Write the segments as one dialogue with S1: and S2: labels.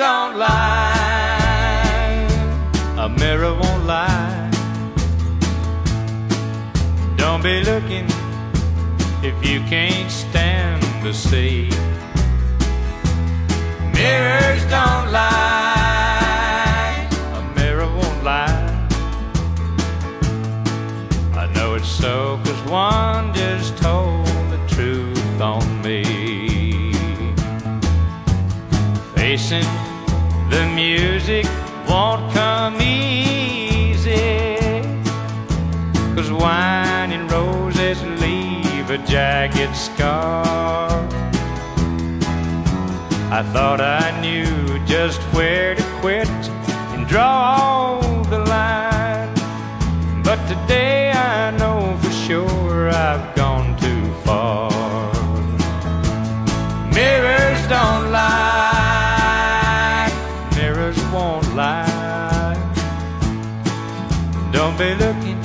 S1: don't lie. A mirror won't lie. Don't be looking if you can't stand to see. Mirrors don't lie. A mirror won't lie. I know it's so, cause one just told the truth on me. Facing the music won't come easy. Cause wine and roses leave a jagged scar. I thought I knew just where to quit and draw the line. But today I know for sure I've gone Don't be looking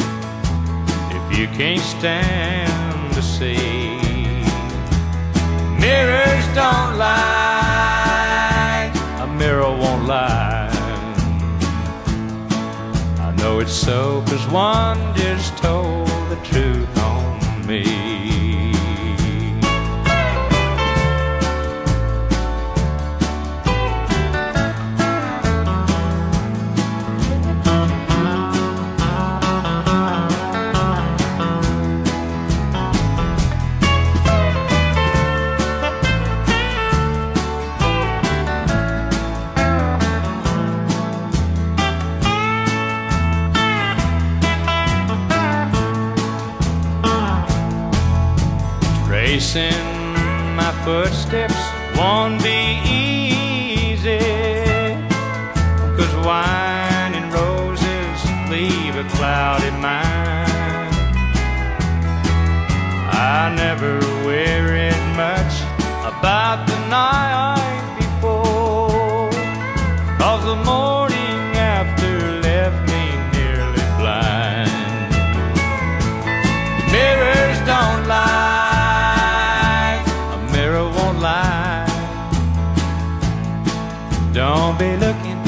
S1: if you can't stand to see. Mirrors don't lie, a mirror won't lie. I know it's so, cause one just told the truth on me. Tracing my footsteps won't be easy. Cause wine and roses leave a cloudy mind. I never Don't be looking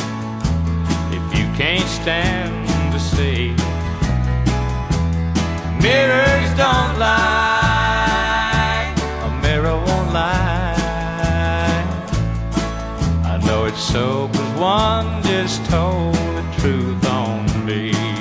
S1: if you can't stand to see. Mirrors don't lie, a mirror won't lie. I know it's so, cause one just told the truth on me.